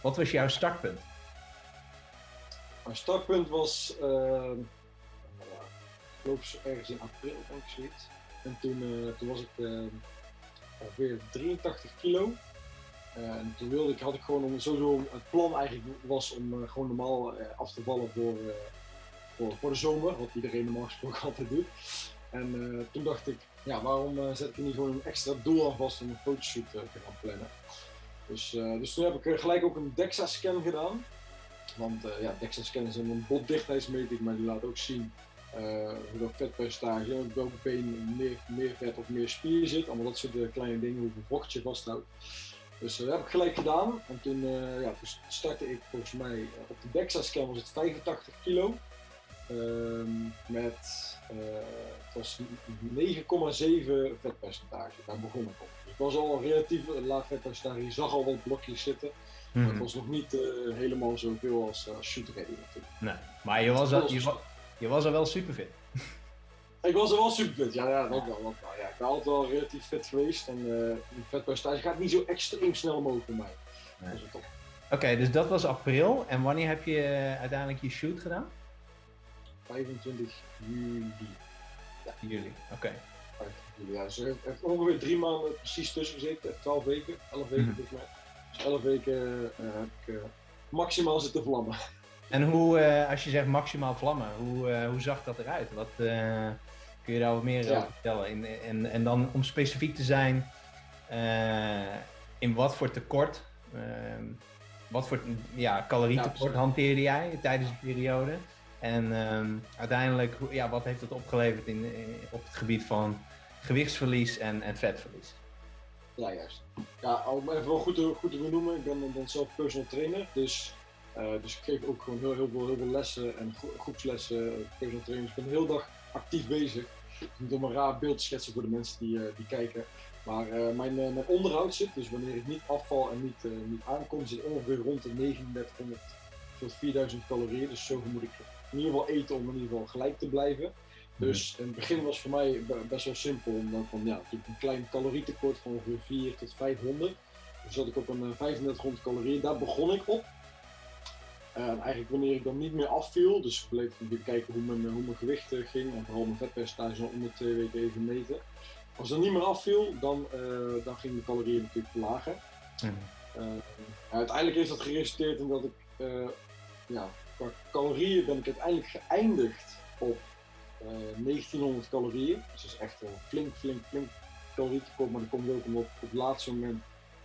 Wat was jouw startpunt? Mijn startpunt was, uh, ik geloof ergens in april, ik zoiets. En toen, uh, toen was ik uh, ongeveer 83 kilo. en toen wilde ik, had ik gewoon om sowieso, het plan eigenlijk was om gewoon normaal af te vallen voor, voor, voor de zomer, wat iedereen normaal gesproken altijd doet. En toen dacht ik, ja, waarom zet ik niet gewoon een extra doel aan vast om een fotoshoot te gaan plannen. Dus, dus toen heb ik gelijk ook een DEXA-scan gedaan. Want uh, ja, DEXA-scan is een botdichtheidsmeting, maar die laat ook zien uh, hoe dat vetpercentage, op welke been meer, meer vet of meer spier zit. Allemaal dat soort uh, kleine dingen, hoeveel vocht je vasthoudt. Dus dat heb ik gelijk gedaan. En toen, ja, toen startte ik volgens mij op de DEXA-scan was het 85 kilo. Ehm, met het was 9,7 vetpercentage. Daar begon ik op. Dus het was al een relatief laag vetpercentage. Je zag al wat blokjes zitten. Mm -hmm. Het was nog niet uh, helemaal zoveel als, uh, als shoot ready natuurlijk. Nee, maar je was, al, je, was, je was al wel super fit. ik was er wel super fit, ja, ja, dat wel. Want, nou, ja, ik ben altijd wel relatief fit geweest en uh, vetpercentage gaat niet zo extreem snel omhoog voor mij. Nee. Oké, okay, dus dat was april. En wanneer heb je uiteindelijk je shoot gedaan? 25 juli. Ja. Juli, oké. Okay. Ja, dus er heeft ongeveer drie maanden precies tussen gezeten, 12 weken, 11 weken -hmm. volgens mij. 11 weken uh, heb ik uh, maximaal zitten vlammen. En hoe, uh, als je zegt maximaal vlammen, hoe, hoe zag dat eruit? Wat, kun je daar wat meer over vertellen? En, en, en dan om specifiek te zijn, in wat voor tekort, ehm, wat voor ja, calorietekort hanteerde jij tijdens de periode? En ehm, uiteindelijk, ja, wat heeft dat opgeleverd in, in, op het gebied van gewichtsverlies en, en vetverlies? Ja, juist. Ja, om even wel goed te, goed te benoemen, ik ben, zelf personal trainer, dus, uh, dus ik geef ook gewoon heel, heel, veel, heel veel lessen en groepslessen, personal trainers. Ik ben de hele dag actief bezig. Niet om een raar beeld schetsen voor de mensen die, uh, die kijken. Maar mijn, mijn onderhoud zit, dus wanneer ik niet afval en niet, niet aankom, zit ongeveer rond de 3900 tot 4000 calorieën. Dus zoveel moet ik in ieder geval eten om in ieder geval gelijk te blijven. Dus in het begin was voor mij best wel simpel, omdat van ja, natuurlijk een klein calorietekort van ongeveer 4 tot 500. Dus zat ik op een 3500 calorieën, daar begon ik op. En eigenlijk wanneer ik dan niet meer afviel, dus ik bleef kijken hoe mijn, hoe mijn gewicht ging en vooral mijn vetpercentage om de twee weken even meten. Als dat niet meer afviel, dan, uh, dan ging de calorieën natuurlijk verlagen. Mm. Uh, uiteindelijk heeft dat geresulteerd in dat ik, uh, ja, qua calorieën ben ik uiteindelijk geëindigd op 1900 eh, calorieën. Dus dat is echt een flink, flink, flink calorietekort. Maar dat komt ook omdat ik op het laatste moment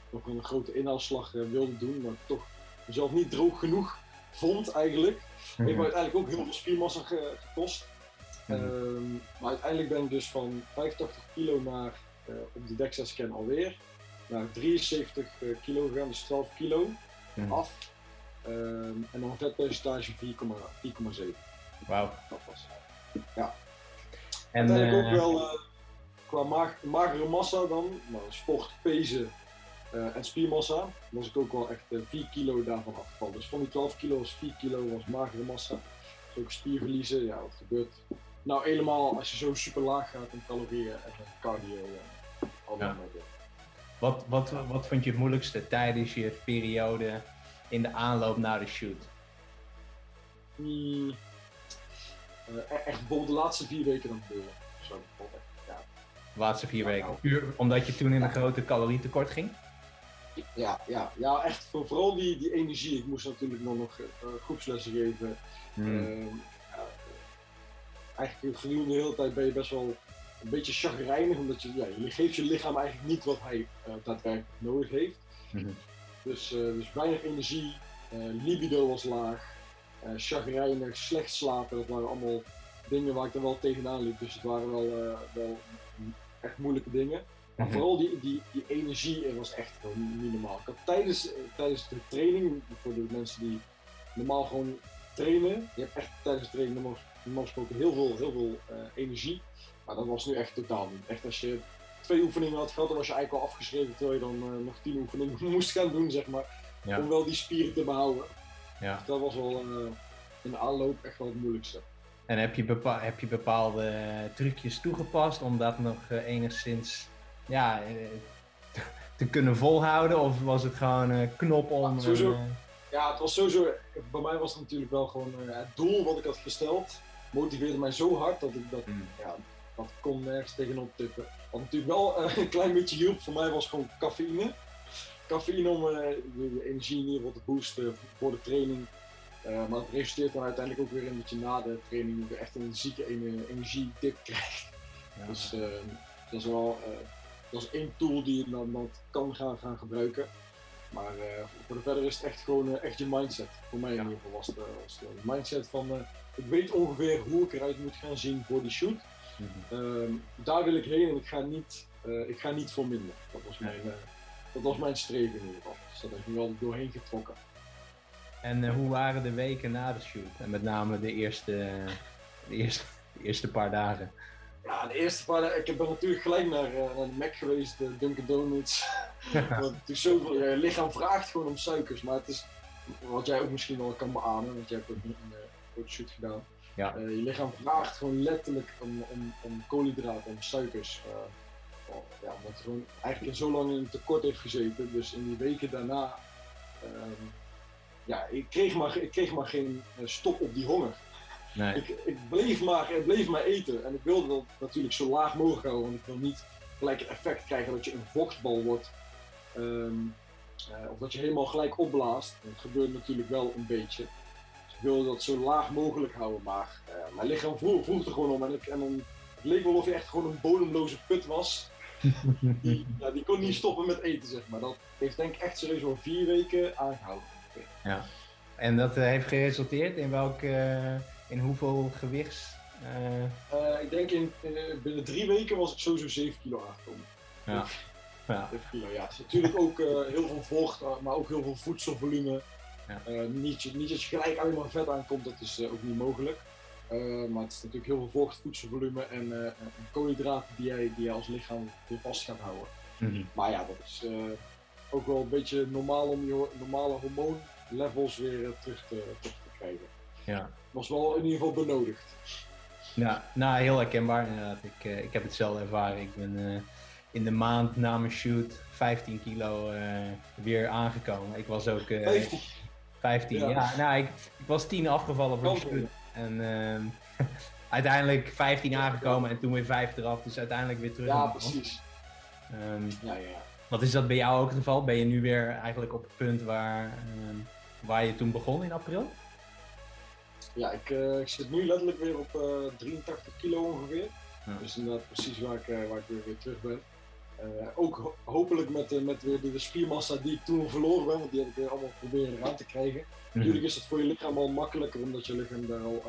nog een grote inhaalslag uh, wilde doen. Maar toch mezelf niet droog genoeg vond eigenlijk. Mm Heeft me uiteindelijk ook heel veel spiermassa ge gekost. Mm um, maar uiteindelijk ben ik dus van 85 kilo naar, uh, op de DEXA-scan alweer, naar 73 uh, kilo gegaan, dus 12 kilo mm af. Um, en dan een vetpercentage 4,7. Wauw. Dat was ja. En uh, ook eh, wel uh, qua mag magere massa dan, nou, sport, pezen uh, en spiermassa, was ik ook wel echt 4 kilo daarvan afgevallen. Dus van die 12 kilo was 4 kilo was magere massa. Dus ook spierverliezen, ja, wat gebeurt. Nou, helemaal als je zo super laag gaat in calorieën en cardio. Ja. Wat, wat, wat vond je het moeilijkste tijdens je periode in de aanloop naar de shoot? Hmm. Uh, echt bijvoorbeeld de laatste vier weken dan gebeuren. Zo, ja. De laatste vier weken? Puur omdat je toen in een grote calorietekort ging? Ja, ja, ja echt voor, vooral die, die energie. Ik moest natuurlijk nog, nog uh, groepslessen geven. Hmm. Uh, eigenlijk gedurende de hele tijd ben je best wel een beetje chagrijnig, omdat je, ja, je geeft je lichaam eigenlijk niet wat hij uh, daadwerkelijk nodig heeft. Hmm. Dus, dus weinig energie, libido was laag uh, chagrijnig, slecht slapen. Dat waren allemaal dingen waar ik dan wel tegenaan liep. Dus het waren wel, wel echt moeilijke dingen. Maar mhm. vooral die, die, die energie was echt gewoon niet normaal. Ik had tijdens, tijdens de training, voor de mensen die normaal gewoon trainen, je hebt echt tijdens de training normaal, normaal gesproken heel veel, heel veel uh, energie. Maar dat was nu echt totaal niet. Echt als je twee oefeningen had gehad, dan was je eigenlijk al afgeschreven terwijl je dan uh, nog tien oefeningen moest gaan doen, zeg maar. Ja. Om wel die spieren te behouden. Ja. Dus dat was wel uh, in de aanloop echt wel het moeilijkste. En heb je, bepa heb je bepaalde trucjes toegepast om dat nog uh, enigszins ja, te kunnen volhouden? Of was het gewoon knop om? Sowieso, ja, het was sowieso. Bij mij was het natuurlijk wel gewoon het doel wat ik had gesteld. Motiveerde mij zo hard dat ik dat, mm. ja, dat kon nergens tegenop tippen. Wat natuurlijk wel een klein beetje hielp voor mij was gewoon cafeïne. Cafeïne om de energie in ieder geval te boosten voor de training. Uh, maar het resulteert dan uiteindelijk ook weer in dat je na de training weer echt een zieke energiedip krijgt. Ja. Dus uh, dat is wel uh, dat is één tool die je dan, dan kan gaan, gaan gebruiken. Maar voor de verder is het echt gewoon echt je mindset. Voor mij in ieder geval was het, was de mindset van ik weet ongeveer hoe ik eruit moet gaan zien voor die shoot. Mm -hmm. daar wil ik heen en ik ga niet, ik ga niet voor minder. Dat was mijn, dat was mijn streven in ieder geval. Dus dat heb ik wel doorheen getrokken. En uh, hoe waren de weken na de shoot? En met name de eerste, de eerste, de eerste paar dagen. Ja, de eerste paar dagen. Ik ben natuurlijk gelijk naar, uh, naar de Mac geweest, de Dunkin' Donuts. want het is zoveel, je lichaam vraagt gewoon om suikers. Maar het is wat jij ook misschien wel kan beamen, want jij hebt ook een, een, shoot gedaan. Ja. Uh, je lichaam vraagt gewoon letterlijk om, om, om koolhydraten, om suikers. ja, omdat het gewoon eigenlijk zo lang in tekort heeft gezeten. Dus in die weken daarna. Um, ja, ik kreeg maar, ik kreeg maar geen eh, stop op die honger. Nee. Ik, ik, bleef maar, ik bleef maar eten. En ik wilde dat natuurlijk zo laag mogelijk houden, want ik wil niet gelijk het effect krijgen dat je een vochtbal wordt. Ehm, eh, of dat je helemaal gelijk opblaast. Dat gebeurt natuurlijk wel een beetje. Ik wilde dat zo laag mogelijk houden, maar uh, mijn lichaam vroeg er gewoon om. En, ik, en dan, het leek wel of je echt gewoon een bodemloze put was. die, ja, die kon niet stoppen met eten, zeg maar. Dat heeft denk ik echt serieus wel vier weken aangehouden. Ja. En dat eh, heeft geresulteerd in welk, uh, in hoeveel gewichts? Uh... ik denk in, binnen drie weken was ik sowieso 7 kilo aangekomen. Ja. Ja. 7 kilo, ja. Dus natuurlijk ook heel veel vocht, maar ook heel veel voedselvolume. Ja. niet, niet dat je gelijk alleen maar vet aankomt, dat is ook niet mogelijk. maar het is natuurlijk heel veel vocht, voedselvolume en, koolhydraten die jij, die jij als lichaam weer vast gaat houden. Mm -hmm. Maar ja, dat is ook wel een beetje normaal om je normale hormoonlevels weer eh, terug te, terug te krijgen. Ja. Was wel in ieder geval benodigd. Ja, nou heel herkenbaar inderdaad. Ik, uh, ik heb het zelf ervaren. Ik ben uh, in de maand na mijn shoot 15 kilo uh, weer aangekomen. Ik was ook... 15? 15, ja. ja. nou, ik, ik, was 10 afgevallen voor de shoot. En ehm, uiteindelijk 15 aangekomen en toen weer 5 eraf. Dus uiteindelijk weer terug. Ja, precies. Um, ja, ja. Wat is dat bij jou ook het geval? Ben je nu weer eigenlijk op het punt waar, uh, waar je toen begon in april? Ja, ik, uh, ik zit nu letterlijk weer op uh, eh, 83 kilo ongeveer. Ja. Dus inderdaad precies waar ik, waar ik weer, weer terug ben. Ook ho hopelijk met, met weer de, spiermassa die ik toen verloren ben, want die heb ik weer allemaal proberen eraan te krijgen. Mm -hmm. Natuurlijk is het voor je lichaam al makkelijker, omdat je lichaam daar al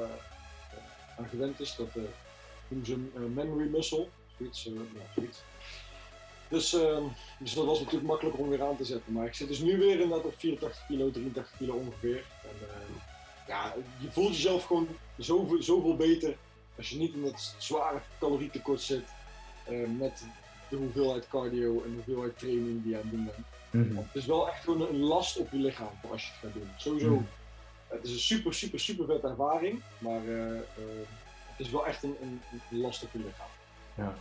aan gewend is. Dat noemen ze memory muscle, zoiets. ja, zoiets. Dus, uh, dus dat was natuurlijk makkelijker om weer aan te zetten. Maar ik zit dus nu weer inderdaad op 84 kilo, 83 kilo ongeveer. En uh, ja, je voelt jezelf gewoon zoveel, zoveel beter als je niet in dat zware calorietekort zit. Met de hoeveelheid cardio en de hoeveelheid training die je aan het doen bent. Mm -hmm. Het is wel echt gewoon een last op je lichaam als je het gaat doen. Sowieso, mm -hmm. het is een super, super, super vette ervaring. Maar uh, het is wel echt een, een, een last op je lichaam. Ja.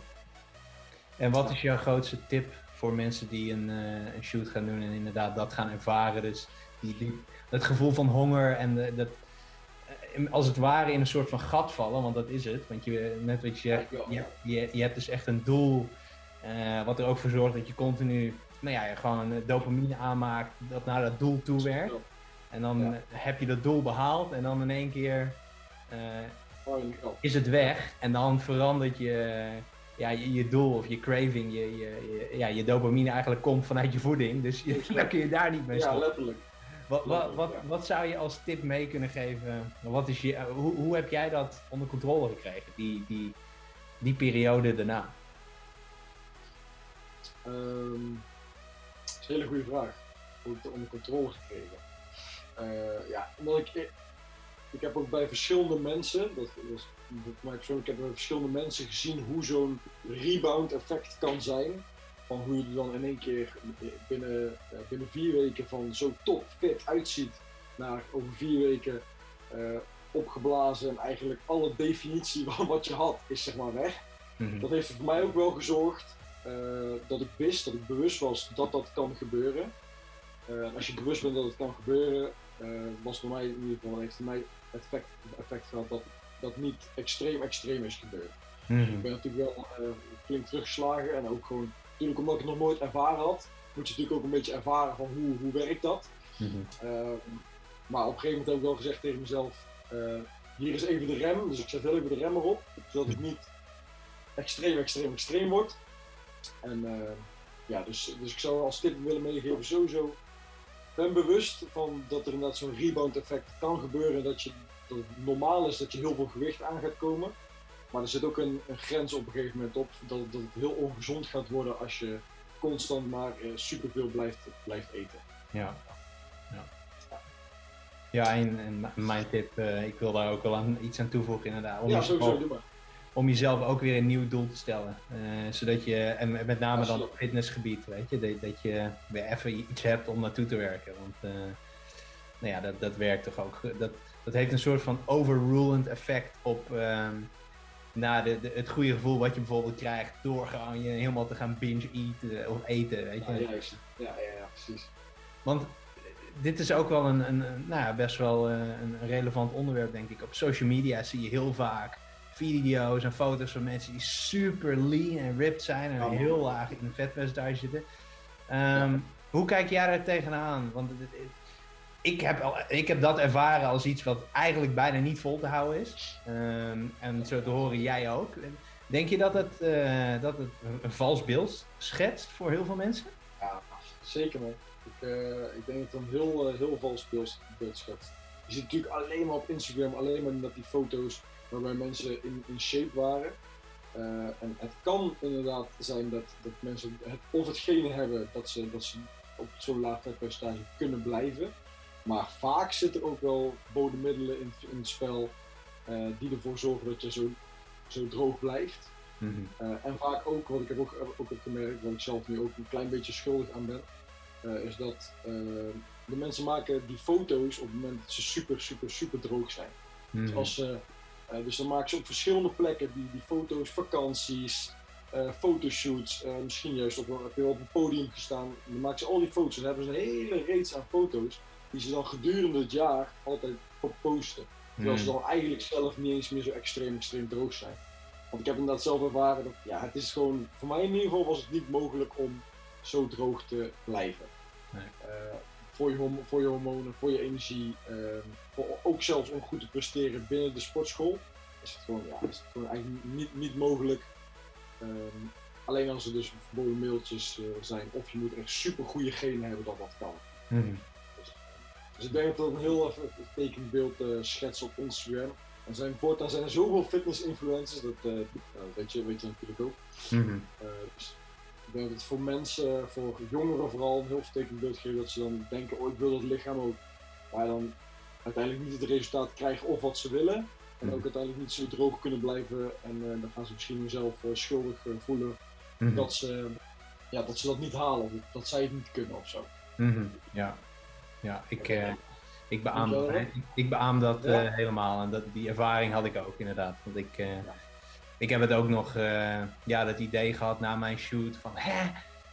En wat is jouw grootste tip voor mensen die een, uh, een shoot gaan doen en inderdaad dat gaan ervaren? Dus die, die, dat gevoel van honger en de, dat eh, als het ware in een soort van gat vallen, want dat is het. Want je, net wat je zegt, je, je, je hebt dus echt een doel uh, wat er ook voor zorgt dat je continu nou ja, gewoon dopamine aanmaakt dat naar dat doel toe werkt. En dan ja. heb je dat doel behaald en dan in één keer uh, is het weg en dan verandert je ja, je, je, doel of je craving, je, je, ja, je dopamine eigenlijk komt vanuit je voeding. Dus je, dan kun je daar niet mee stoppen. Ja, letterlijk. Wat, wat, wat, wat, zou je als tip mee kunnen geven? Wat is je, hoe, hoe heb jij dat onder controle gekregen, die, die, die periode daarna? Um, dat is een hele goede vraag. Hoe ik het onder controle gekregen? Uh, ja, omdat ik, ik heb ook bij verschillende mensen, dat, dat maar persoonlijk heb bij verschillende mensen gezien hoe zo'n rebound effect kan zijn. Van hoe je er dan in één keer binnen, binnen vier weken van zo top fit uitziet naar over vier weken uh, opgeblazen en eigenlijk alle definitie van wat je had is zeg maar weg. Mm -hmm. Dat heeft voor mij ook wel gezorgd dat ik wist, dat ik bewust was dat dat kan gebeuren. als je bewust bent dat het kan gebeuren, was voor mij in ieder geval, heeft voor mij het effect, effect gehad dat dat niet extreem extreem is gebeurd. Mhm. Ik ben natuurlijk wel flink teruggeslagen en ook gewoon, natuurlijk omdat ik het nog nooit ervaren had, moet je natuurlijk ook een beetje ervaren van hoe, hoe werkt dat. Mm maar op een gegeven moment heb ik wel gezegd tegen mezelf, hier is even de rem, dus ik zet heel even de rem erop, zodat het niet extreem, extreem, extreem wordt. En uh, ja, dus, dus ik zou als tip willen meegeven, sowieso ben bewust van dat er inderdaad zo'n rebound effect kan gebeuren, dat, je, dat het normaal is dat je heel veel gewicht aan gaat komen. Maar er zit ook een, een grens op een gegeven moment op, dat, dat het heel ongezond gaat worden als je constant maar uh, superveel blijft, blijft eten. Ja. Ja, ja en, en mijn tip, uh, ik wil daar ook wel aan, iets aan toevoegen inderdaad. Om ja, sowieso, doe maar. Om jezelf ook weer een nieuw doel te stellen. Uh, zodat je, en met name dan op fitnessgebied, weet je, dat, dat, je weer even iets hebt om naartoe te werken. Want nou ja, dat, dat werkt toch ook. Dat, dat heeft een soort van overrulend effect op, ehm, na de, de, het goede gevoel wat je bijvoorbeeld krijgt door gewoon je helemaal te gaan binge eten of eten, weet je. Ja, juist. Ja, ja, ja, precies. Want dit is ook wel een, een, nou ja, best wel eh, een relevant onderwerp, denk ik. Op social media zie je heel vaak video's en foto's van mensen die super lean en ripped zijn en heel laag in een vetpercentage zitten. Um, Hoe kijk jij daar tegenaan? Want het, ik heb, al, ik heb dat ervaren als iets wat eigenlijk bijna niet vol te houden is. Um, en zo te horen jij ook. Denk je dat het, uh, dat het een vals beeld schetst voor heel veel mensen? Ja, zeker man. Ik, uh, ik denk dat het een heel, uh, heel vals beeld, beeld schetst. Je ziet natuurlijk alleen maar op Instagram, alleen maar dat die foto's waarbij mensen in, in shape waren. en het kan inderdaad zijn dat, dat mensen het, of hetgene hebben dat ze, dat ze op zo'n laag vetpercentage kunnen blijven. Maar vaak zitten ook wel bodemmiddelen in, in het spel uh, die ervoor zorgen dat je zo, zo droog blijft. Mm -hmm. uh, en vaak ook, wat ik heb ook, ook heb gemerkt, waar ik zelf nu ook een klein beetje schuldig aan ben, is dat de mensen maken die foto's op het moment dat ze super, super, super droog zijn. Mm -hmm. dus, als ze, dus dan maken ze op verschillende plekken die, die foto's, vakanties, fotoshoots, misschien juist op, je op een podium gestaan. Dan maken ze al die foto's en dan hebben ze een hele reeks aan foto's die ze dan gedurende het jaar altijd op posten. Terwijl ze hmm. dan eigenlijk zelf niet eens meer zo extreem, extreem droog zijn. Want ik heb inderdaad zelf ervaren dat, ja, het is gewoon, voor mij in ieder geval was het niet mogelijk om zo droog te blijven. Nee. Uh, voor, je voor je hormonen, voor je energie, uh, voor ook zelfs om goed te presteren binnen de sportschool, is het gewoon, ja, is het gewoon eigenlijk niet, niet mogelijk. Um, alleen als er dus verboden mailtjes uh, zijn, of je moet echt super goede genen hebben dat dat kan. Hmm. Dus ik denk dat dat een heel tekenbeeld beeld uh, schetst op Instagram. Er zijn voortaan zijn er zoveel fitness influencers, dat uh, weet, je, weet je natuurlijk ook. Mm -hmm. uh, dus ik denk dat het voor mensen, voor jongeren vooral, een heel vertekend beeld geeft dat ze dan denken, oh ik wil dat lichaam ook. Maar dan uiteindelijk niet het resultaat krijgen of wat ze willen. En ook uiteindelijk niet zo droog kunnen blijven. En dan gaan ze misschien zelf schuldig voelen mm -hmm. dat, ze, ja, dat ze dat niet halen, dat zij het niet kunnen of zo. Mhm. Ja, ja, ik, ik, beaam, dat, ik beaam dat helemaal. En dat, die ervaring had ik ook inderdaad. Want ik, ik heb het ook nog, ja, dat idee gehad na mijn shoot van, hè,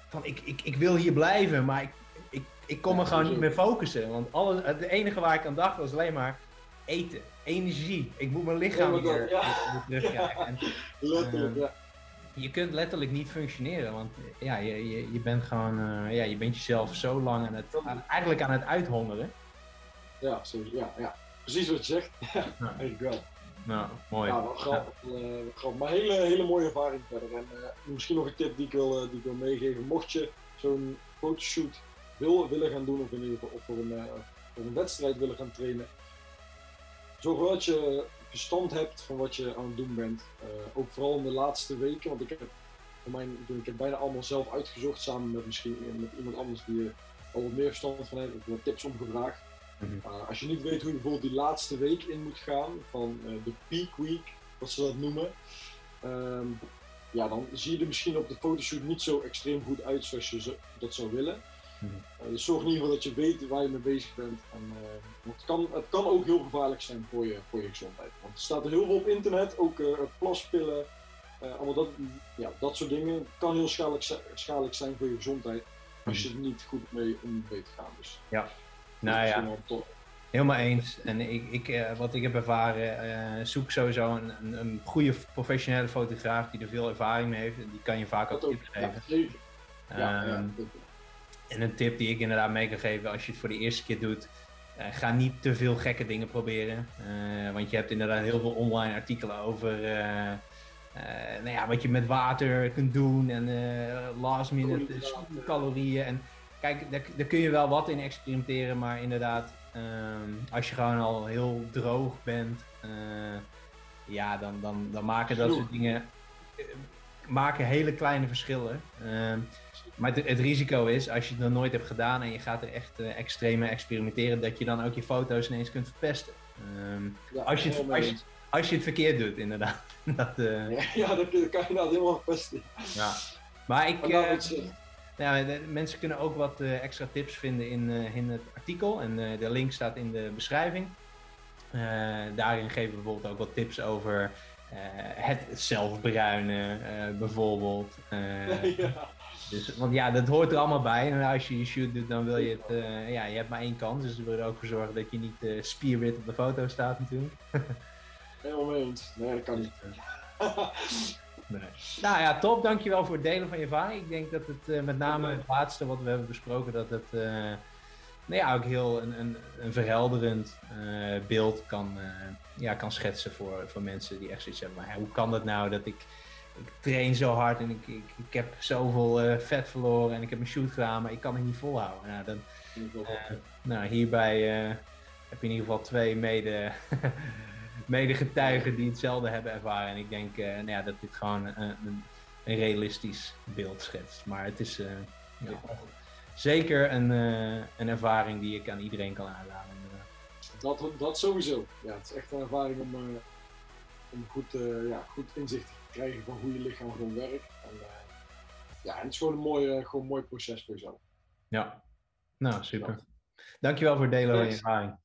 van ik, ik, ik wil hier blijven, maar ik, ik, ik kon me gewoon niet meer focussen. Want alles, het enige waar ik aan dacht was alleen maar eten, energie. Ik moet mijn lichaam weer, weer, weer terugkrijgen. En, Letterlijk, ja je kunt letterlijk niet functioneren, want ja, je, je, je bent gewoon, uh, ja, je bent jezelf zo lang aan het, aan, eigenlijk aan het uithongeren. Ja, zo, ja, ja, precies wat je zegt. ja, eigenlijk wel. Nou, mooi. Ja, wel grappig. Ja. Uh, grappig. Maar hele, hele mooie ervaring verder. En uh, misschien nog een tip die ik wil, die ik wil meegeven. Mocht je zo'n fotoshoot wil, willen gaan doen, of in ieder geval of voor, een, voor een wedstrijd willen gaan trainen, zorg wel dat je verstand hebt van wat je aan het doen bent. Ook vooral in de laatste weken, want ik heb, voor mijn, ik heb bijna allemaal zelf uitgezocht, samen met misschien met iemand anders die er al wat meer verstand van heeft, of wat tips omgevraagd. Mm uh, als je niet weet hoe je bijvoorbeeld die laatste week in moet gaan, van uh, de peak week, wat ze dat noemen, um, ja, dan zie je er misschien op de fotoshoot niet zo extreem goed uit zoals je dat zou willen. Uh, dus zorg in ieder geval dat je weet waar je mee bezig bent. En, het, kan, het kan ook heel gevaarlijk zijn voor je, voor je gezondheid. Want er staat er heel veel op internet, ook plaspillen, allemaal dat, ja, dat soort dingen kan heel schadelijk, schadelijk zijn voor je gezondheid als je er niet goed mee om weet te gaan. Dus, ja, nou ja. Helemaal eens. En ik, ik, wat ik heb ervaren, zoek sowieso een, een, een, goede professionele fotograaf die er veel ervaring mee heeft. Die kan je vaak ook tips geven. Ja, ja, ehm, en een tip die ik inderdaad mee kan geven als je het voor de eerste keer doet, uh, ga niet te veel gekke dingen proberen. Uh, want je hebt inderdaad heel veel online artikelen over uh, nou ja, wat je met water kunt doen en last minute calorieën. En kijk, daar, daar, kun je wel wat in experimenteren, maar inderdaad, ehm, als je gewoon al heel droog bent, ja, dan, dan, dan maken dat soort dingen maken hele kleine verschillen. Ehm, maar het, risico is, als je het nog nooit hebt gedaan en je gaat er echt uh, extreme experimenteren, dat je dan ook je foto's ineens kunt verpesten. Um, als, je het, als, je, als, je het verkeerd doet, inderdaad. dat, uh... ja, ja, dan kan je dat helemaal verpesten. Ja. Maar ik. Uh, ja, de, mensen kunnen ook wat extra tips vinden in, in het artikel. En de link staat in de beschrijving. daarin geven we bijvoorbeeld ook wat tips over het zelfbruinen, bijvoorbeeld. ja. Dus, want ja, dat hoort er allemaal bij. En als je je shoot doet, dan wil je het. Ja, je hebt maar één kans. Dus we wil er ook voor zorgen dat je niet spierwit op de foto staat, natuurlijk. Helemaal eens. Nee, dat kan niet. nee. Nou ja, top. Dankjewel voor het delen van je ervaring. Ik denk dat het uh, met name het laatste wat we hebben besproken, dat het. nou ja, ook heel een, een, een verhelderend beeld kan, ja, kan schetsen voor, voor mensen die echt zoiets hebben. Maar hoe kan dat nou dat ik ik train zo hard en ik, ik, ik heb zoveel uh, vet verloren en ik heb een shoot gedaan, maar ik kan het niet volhouden. Nou, dan, uh, nou hierbij uh, heb je in ieder geval twee mede, mede getuigen die hetzelfde hebben ervaren. En ik denk nou ja, dat dit gewoon een, een, realistisch beeld schetst. Maar het is ja, zeker een, een ervaring die ik aan iedereen kan aanraden. Dat, dat sowieso. Ja, het is echt een ervaring om, om goed, ja, goed inzicht te krijgen van hoe je lichaam gewoon werkt. En, ja, en het is gewoon een mooi, gewoon een mooi proces voor jezelf. Ja, nou super. Dankjewel voor het delen van je ervaring.